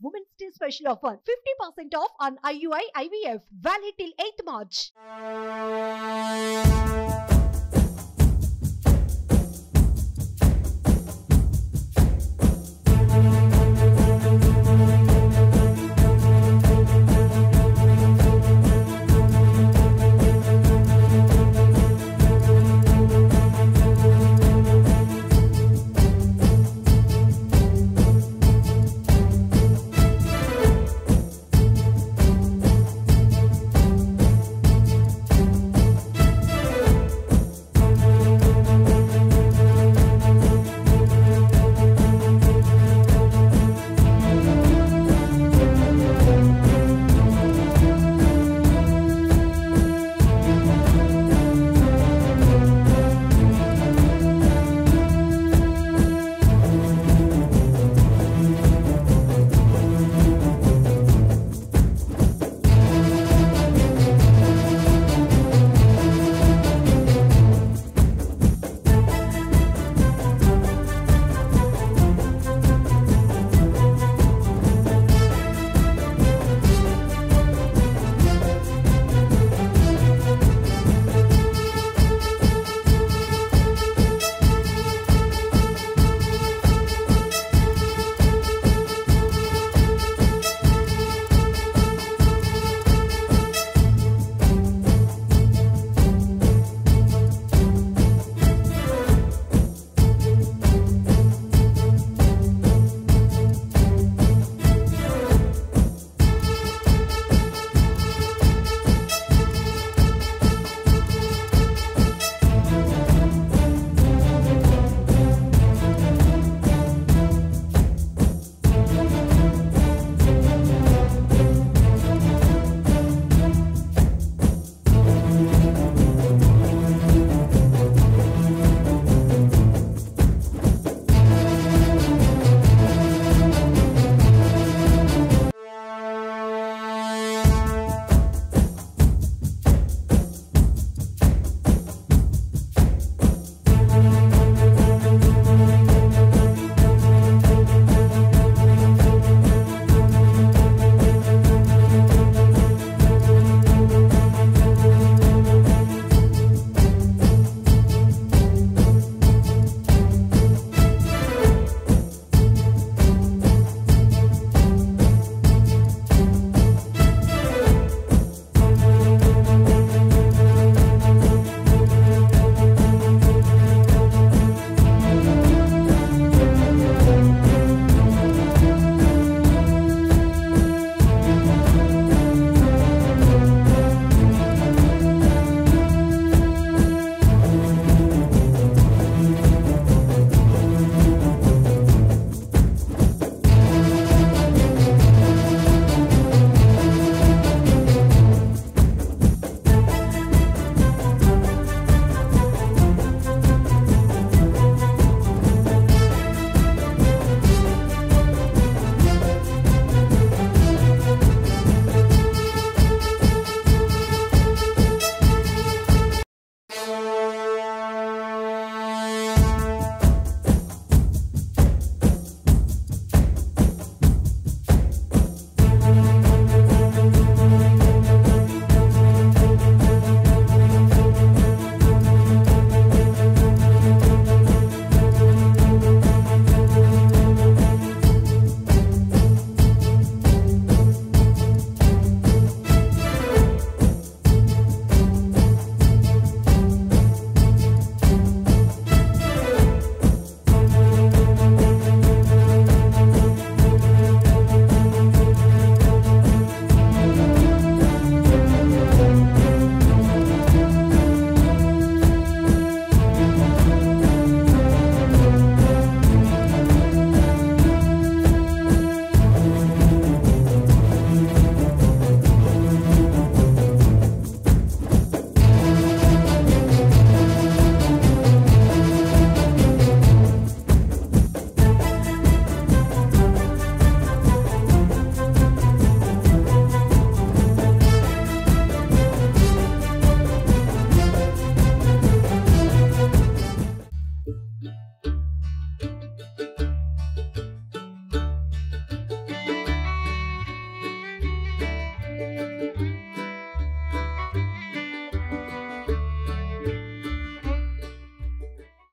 Women's Day special offer 50% off on IUI IVF valid till 8th March.